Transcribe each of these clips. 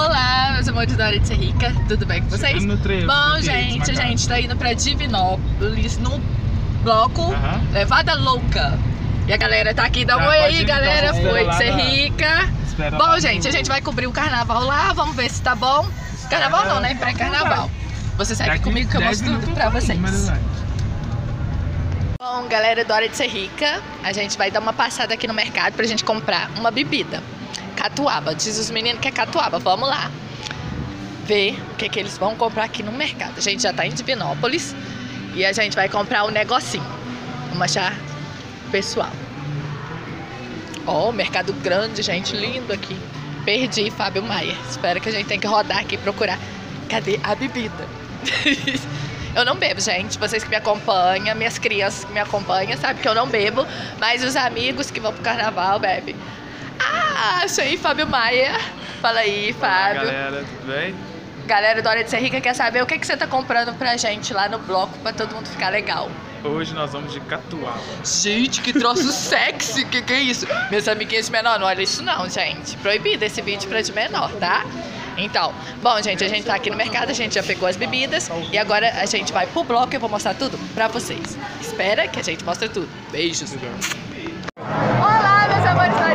Olá, meus amores da hora de ser rica, tudo bem com vocês? No trevo, Bom, no gente, a gente tá indo pra Divinópolis num bloco Aham. Levada Louca. E a galera tá aqui, dá um oi aí, galera. Foi de ser rica. Espera Bom, gente, no- a gente vai cobrir o carnaval lá, vamos ver se tá bom. Carnaval não, né? Pré-carnaval. Você segue Daqui comigo que eu 10 mostro tudo pra vocês. Bom, galera do Hora de Ser Rica, a gente vai dar uma passada aqui no mercado pra gente comprar uma bebida. Catuaba. Diz os meninos que é catuaba. Vamos lá. Ver o que, que eles vão comprar aqui no mercado. A gente já tá em Divinópolis e a gente vai comprar um negocinho. Vamos achar pessoal. Ó, mercado grande, gente. Lindo aqui. Perdi Fábio Maia. Espero que a gente tenha que rodar aqui e procurar. Cadê a bebida? Eu não bebo, gente. Vocês que me acompanham, minhas crianças que me acompanham, sabem que eu não bebo. Mas os amigos que vão pro carnaval bebem. Ah, achei Fábio Maia. Fala aí, Olá, Fábio. galera, tudo bem? Galera do Hora de Ser Rica quer saber o que, que você tá comprando pra gente lá no bloco pra todo mundo ficar legal. Hoje nós vamos de catuaba. Gente, que troço sexy! Que que é isso? Meus amiguinhos de menor, não olha isso não, gente. Proibido esse vídeo pra de menor, tá? Então, bom, gente, a gente tá aqui no mercado, a gente já pegou as bebidas e agora a gente vai pro bloco e eu vou mostrar tudo pra vocês. Espera que a gente mostre tudo. Beijos!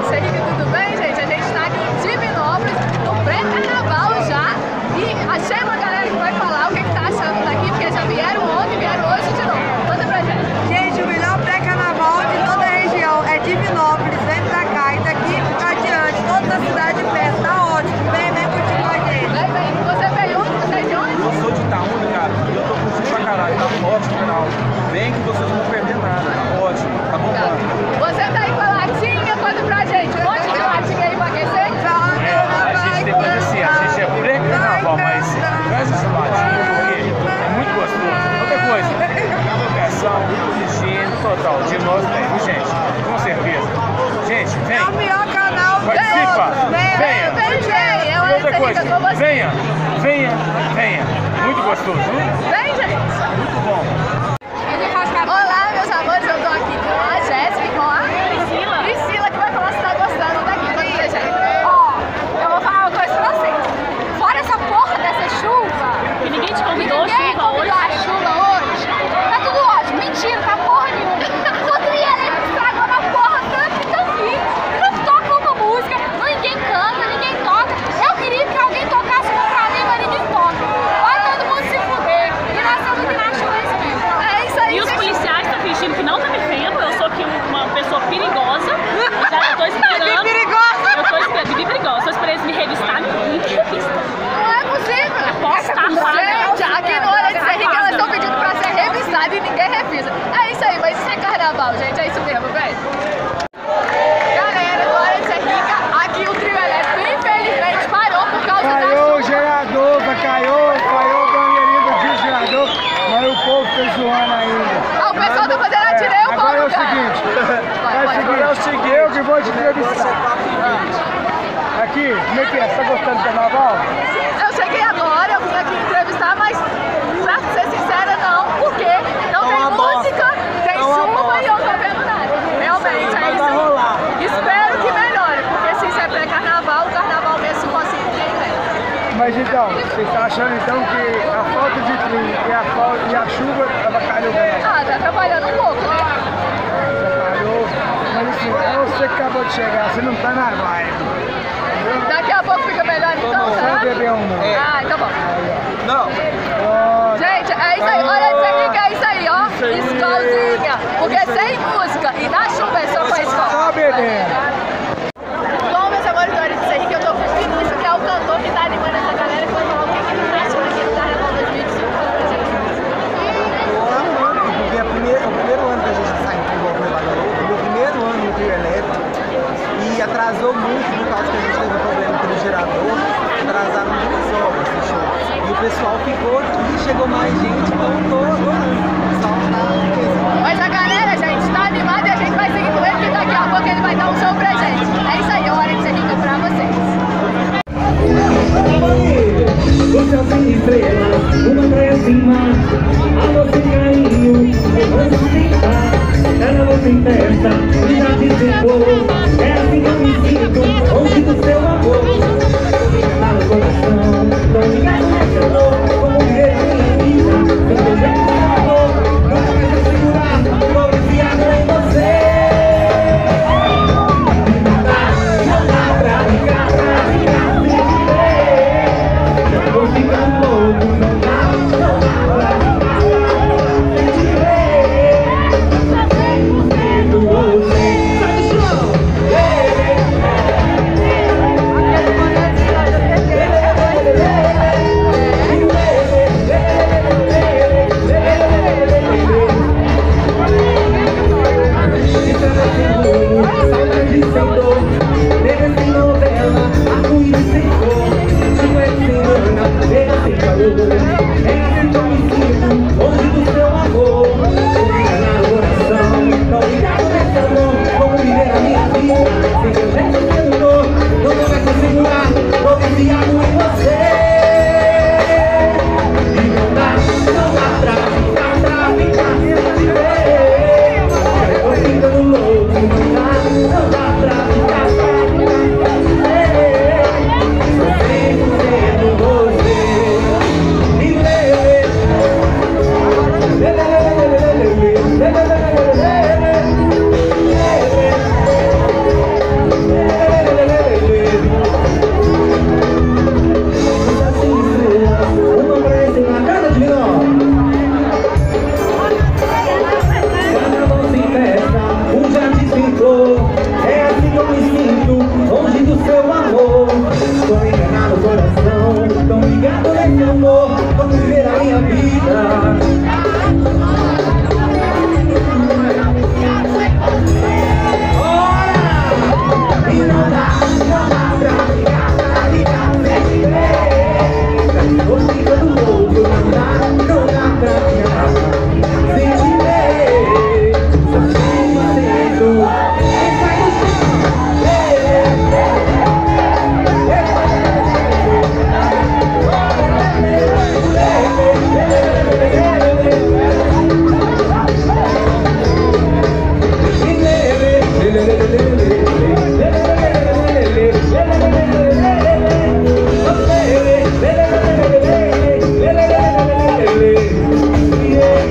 Serrique, tudo bem, gente? A gente tá aqui em Divinópolis, no pré-carnaval já. E achei coisa, você. venha, venha, venha. Muito gostoso? Vem, gente. Muito bom. Olá, meus amores, eu tô aqui com a Jéssica e com a Priscila. Priscila, que vai falar se tá gostando daqui. Conta pra gente. Ó, eu vou falar uma coisa pra vocês. Fora essa porra dessa chuva, Que ninguém te convidou, ninguém chuva, hoje. convidou a chuva hoje, tá tudo ótimo. Mentira, tá porra nenhuma. O trio elétrico estragou na porra tanto que eu vi. Não toca uma música, ninguém canta, ninguém toca. Eu queria que alguém tocasse uma pra mim, mas ninguém toca. Vai todo mundo se fuder. E nós estamos aqui na chuva, é isso mesmo. É isso aí, E os gente. policiais estão fingindo que não tá me vendo. Eu sou aqui uma pessoa perigosa. Já eu tô esperando. perigosa. Eu tô esperando. Bibi perigosa. Tô esperando eles me revistar. Ninguém me revista. Não é possível. Posso estar Gente, aqui no Hora de Ser Rica, elas estão pedindo pra ser revistada e ninguém revisa. É isso aí, mas isso é carnaval, gente. É isso mesmo, velho. Galera do Hora de Ser Rica, aqui o trio elétrico infelizmente parou por causa da Caiu o chuva. gerador, caiu, caiu o banheirinho do desgerador, mas o povo tá zoando ainda. Ah, o pessoal tá fazendo a tirei o Agora é o pau, cara. seguinte, Vai, é o vai. seguinte, é o que vou te entrevistar. Aqui, como é que é? Você tá gostando do carnaval? Eu cheguei agora, eu vim aqui entrevistar, mas pra ser sincera, não, porque não Tá tem música, tem Tá chuva e eu não tô vendo nada. Realmente, é Mas isso vai rolar. Espero que melhore, porque se isso é pré-carnaval, o carnaval mesmo se fosse ninguém vem. Mas então, você está achando então que a falta de trilho e a, falta, e a chuva avacalhou o carnaval? Ah, tá atrapalhando um pouco, né? Atrapalhou. Mas assim, é você que acabou de chegar, você não tá na vibe. Daqui a pouco fica melhor então, Não tá? beber um não. Ah, então bom. Não, Ó, Gente, é isso aí, olha de ser rica, é isso aí, ó. aí. Escolzinha. Porque sem música e na chuva é só pra escola. Só bebendo. atrasaram muitas show. E o pessoal ficou e chegou mais gente, então voltou adorando. Tá Mas a galera, gente, tá animada e a gente vai seguir com ele, que daqui a pouco ele vai dar um show pra gente. É isso aí, hora de ser rica pra vocês. Você é estrela, uma. Thank you.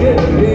Yeah.